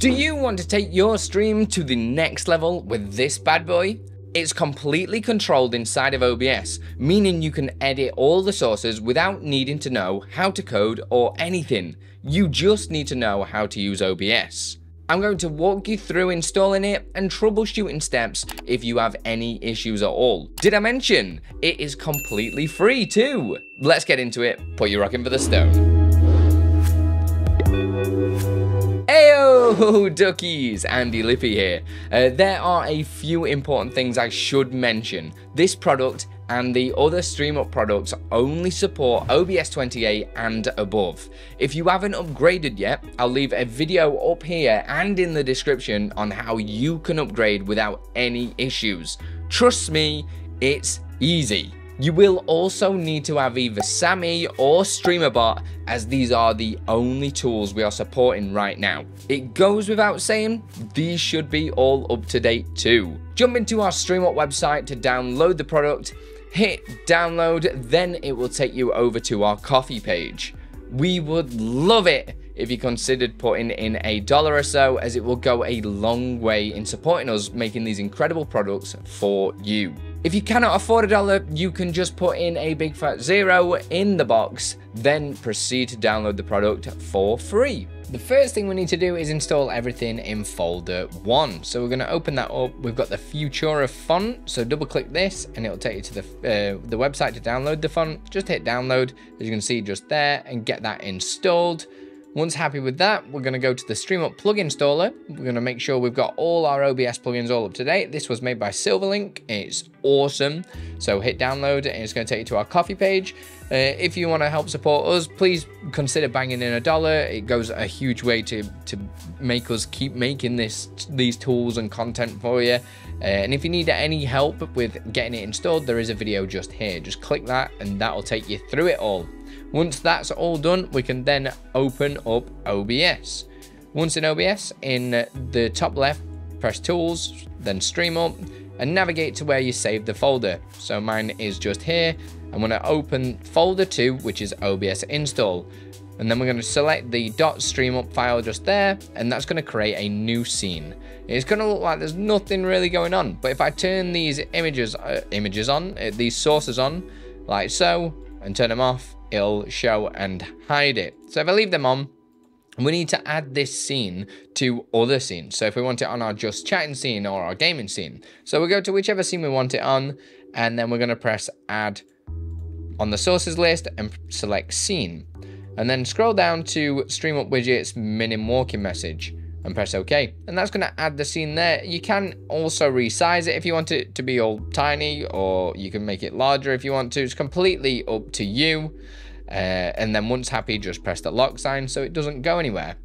Do you want to take your stream to the next level with this bad boy? It's completely controlled inside of OBS, meaning you can edit all the sources without needing to know how to code or anything. You just need to know how to use OBS. I'm going to walk you through installing it and troubleshooting steps if you have any issues at all. Did I mention it is completely free too? Let's get into it. Put your rock in for the stone. Heyo, duckies! Andilippi here. Uh, there are a few important things I should mention. This product and the other StreamUp products only support OBS 28 and above. If you haven't upgraded yet, I'll leave a video up here and in the description on how you can upgrade without any issues. Trust me, it's easy. You will also need to have either SAMMI or StreamerBot as these are the only tools we are supporting right now. It goes without saying, these should be all up to date too. Jump into our StreamUp website to download the product, hit download, then it will take you over to our Ko-fi page. We would love it if you considered putting in a dollar or so as it will go a long way in supporting us making these incredible products for you. If you cannot afford a dollar, you can just put in a big fat zero in the box, then proceed to download the product for free. The first thing we need to do is install everything in folder one. So we're going to open that up. We've got the Futura font. So double click this and it'll take you to the, uh, the website to download the font. Just hit download, as you can see just there and get that installed. Once happy with that, we're going to go to the StreamUp plugin installer. We're going to make sure we've got all our OBS plugins all up to date. This was made by Silverlink. It's awesome. So hit download and it's going to take you to our Ko-fi page. Uh, if you want to help support us, please consider banging in a dollar. It goes a huge way to, to make us keep making this these tools and content for you. Uh, and if you need any help with getting it installed, there is a video just here. Just click that and that'll take you through it all. Once that's all done, we can then open up OBS. Once in OBS, in the top left, press Tools, then Stream StreamUp, and navigate to where you saved the folder. So mine is just here. I'm going to open folder 2, which is OBS install. And then we're going to select the .streamup file just there, and that's going to create a new scene. It's going to look like there's nothing really going on, but if I turn these images uh, images on, uh, these sources on, like so, and turn them off, it'll show and hide it. So if I leave them on, we need to add this scene to other scenes. So if we want it on our just chatting scene or our gaming scene. So we'll go to whichever scene we want it on, and then we're going to press add on the sources list and select scene. And then scroll down to stream up widgets minim walking message and press OK. And that's going to add the scene there. You can also resize it if you want it to be all tiny or you can make it larger if you want to. It's completely up to you. Uh, and then once happy, just press the lock sign so it doesn't go anywhere.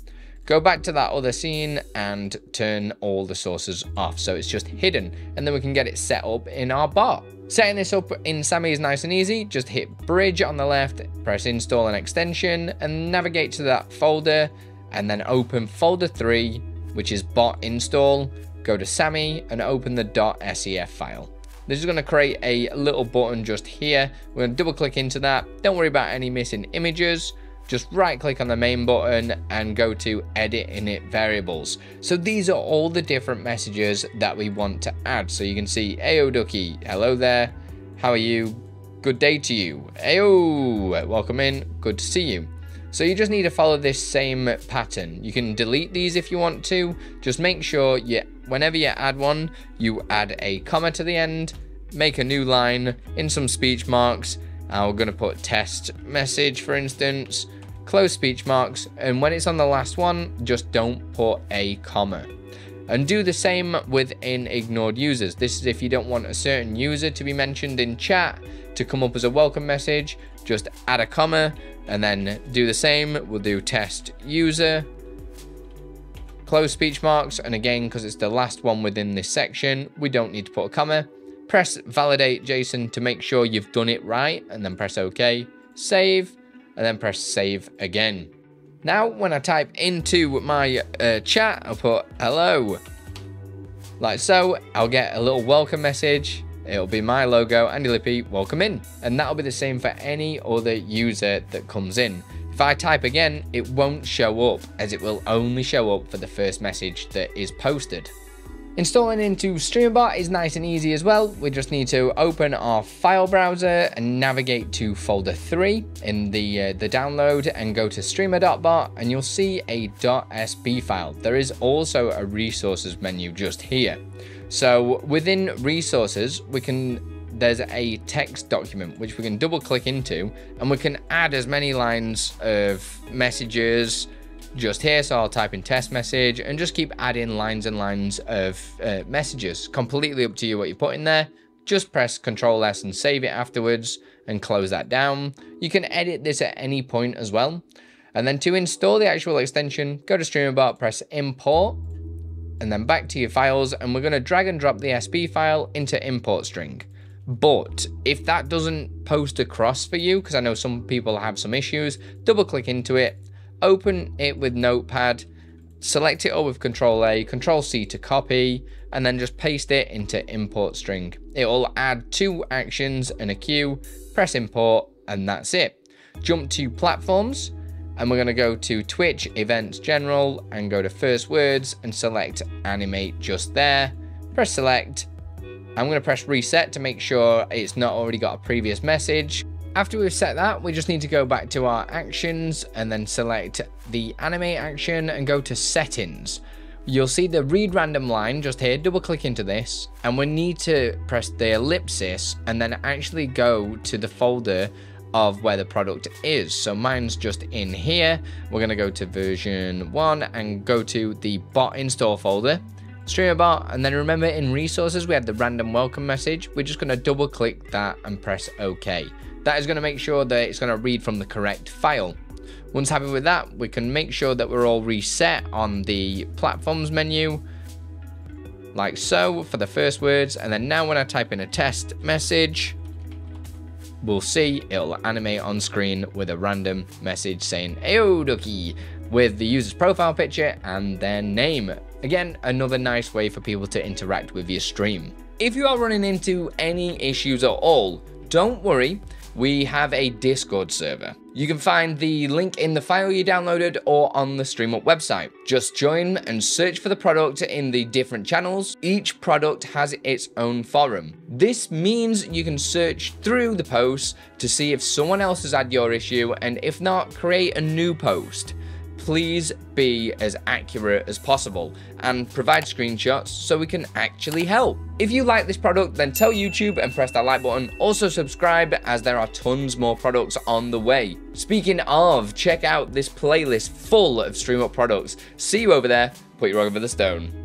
Go back to that other scene and turn all the sources off so it's just hidden and then we can get it set up in our bar. Setting this up in SAMMI is nice and easy. Just hit bridge on the left, press install an extension and navigate to that folder and then open folder 3, which is bot install. Go to SAMMI and open the .sef file. This is going to create a little button just here. We're going to double click into that. Don't worry about any missing images. Just right click on the main button and go to edit init variables. So these are all the different messages that we want to add. So you can see Ayo Ducky, hello there, how are you? Good day to you. Ayo, welcome in, good to see you. So you just need to follow this same pattern. You can delete these if you want to. Just make sure you, whenever you add one, you add a comma to the end, make a new line in some speech marks. Uh, we're going to put test message, for instance, close speech marks, and when it's on the last one, just don't put a comma. And do the same within ignored users. This is if you don't want a certain user to be mentioned in chat to come up as a welcome message, just add a comma and then do the same. We'll do test user, close speech marks, and again, because it's the last one within this section, we don't need to put a comma. Press validate JSON to make sure you've done it right, and then press OK, save, and then press save again. Now, when I type into my uh, chat, I'll put hello. Like so, I'll get a little welcome message It'll be my logo, Andilippi, welcome in. And that'll be the same for any other user that comes in. If I type again, it won't show up as it will only show up for the first message that is posted. Installing into StreamerBot is nice and easy as well. We just need to open our file browser and navigate to folder 3 in the, uh, the download and go to streamer.bot and you'll see a .sb file. There is also a resources menu just here. So within resources, we can there's a text document which we can double click into and we can add as many lines of messages just here. So I'll type in test message and just keep adding lines and lines of uh, messages. Completely up to you what you put in there. Just press Control S and save it afterwards and close that down. You can edit this at any point as well. And then to install the actual extension, go to StreamerBot, press import, and then back to your files, and we're gonna drag and drop the SB file into import string. But if that doesn't post across for you, because I know some people have some issues, double click into it, open it with Notepad, select it all with Control A, Control C to copy, and then just paste it into import string. It will add two actions and a queue, press import, and that's it. Jump to platforms, and we're going to go to Twitch Events General and go to First Words and select Animate just there. Press select. I'm going to press reset to make sure it's not already got a previous message. After we've set that, we just need to go back to our actions and then select the animate action and go to settings. You'll see the read random line just here, double click into this, and we need to press the ellipsis and then actually go to the folder of where the product is. So mine's just in here. We're gonna go to version one and go to the bot install folder, StreamerBot, and then remember in resources, we had the random welcome message. We're just gonna double click that and press okay. That is going to make sure that it's going to read from the correct file. Once happy with that, we can make sure that we're all reset on the platforms menu, like so for the first words. And then now when I type in a test message, we'll see it'll animate on screen with a random message saying, Ayo ducky, with the user's profile picture and their name. Again, another nice way for people to interact with your stream. If you are running into any issues at all, don't worry, we have a Discord server. You can find the link in the file you downloaded or on the StreamUp website. Just join and search for the product in the different channels. Each product has its own forum. This means you can search through the posts to see if someone else has had your issue and if not, create a new post please be as accurate as possible and provide screenshots so we can actually help. If you like this product, then tell YouTube and press that like button. Also subscribe as there are tons more products on the way. Speaking of, check out this playlist full of StreamUp products. See you over there. Put your rug over the stone.